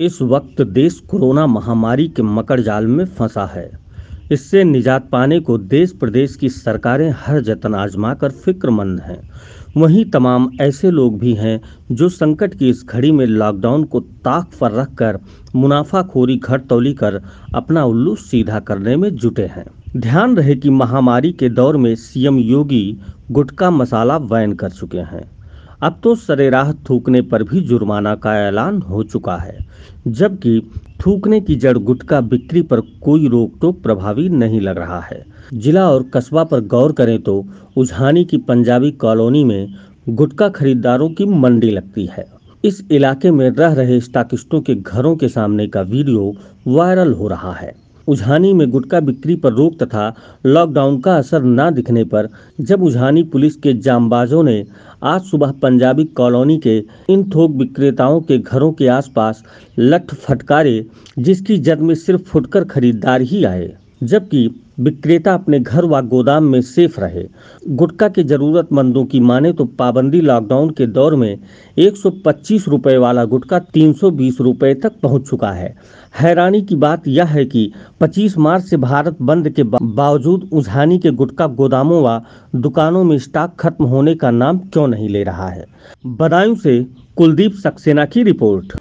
इस वक्त देश कोरोना महामारी के मकर जाल में फंसा है। इससे निजात पाने को देश प्रदेश की सरकारें हर जतन आजमा कर फिक्रमंद हैं। वहीं तमाम ऐसे लोग भी हैं जो संकट की इस घड़ी में लॉकडाउन को ताक पर रखकर मुनाफाखोरी घर तौली कर अपना उल्लू सीधा करने में जुटे हैं। ध्यान रहे कि महामारी के दौर में सीएम योगी गुटखा मसाला बैन कर चुके हैं। अब तो सरेराह थूकने पर भी जुर्माना का ऐलान हो चुका है, जबकि थूकने की जड़ गुटखा बिक्री पर कोई रोक टोक प्रभावी नहीं लग रहा है। जिला और कस्बा पर गौर करें तो उझानी की पंजाबी कॉलोनी में गुटखा खरीदारों की मंडी लगती है। इस इलाके में रह रहे स्टाकिस्टों के घरों के सामने का वीडियो वायरल हो रहा है। उझानी में गुटखा बिक्री पर रोक तथा लॉकडाउन का असर न दिखने पर जब उझानी पुलिस के जामबाजों ने आज सुबह पंजाबी कॉलोनी के इन थोक विक्रेताओं के घरों के आसपास लठ फटकारे, जिसकी जद में सिर्फ़ फुटकर खरीदार ही आए, जबकि विक्रेता अपने घर व गोदाम में सेफ़ रहे। गुटखा के जरूरतमंदों की माने तो पाबंदी लॉकडाउन के दौर में 125 रुपए वाला गुटखा 320 रुपए तक पहुँच चुका है। हैरानी की बात यह है कि 25 मार्च से भारत बंद के बावजूद उझानी के गुटखा गोदामों व दुकानों में स्टॉक खत्म होने का नाम क्यों नहीं ले रहा है? बदायूं से कुलदीप सक्सेना की रिपोर्ट।